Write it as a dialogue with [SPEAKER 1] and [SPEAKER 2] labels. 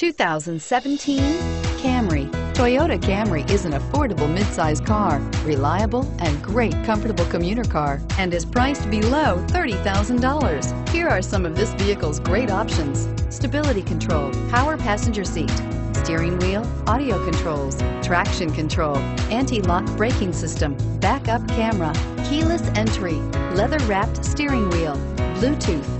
[SPEAKER 1] 2017 Camry. Toyota Camry is an affordable midsize car, reliable and great comfortable commuter car, and is priced below $30,000. Here are some of this vehicle's great options. Stability control, power passenger seat, steering wheel, audio controls, traction control, anti-lock braking system, backup camera, keyless entry, leather-wrapped steering wheel, Bluetooth,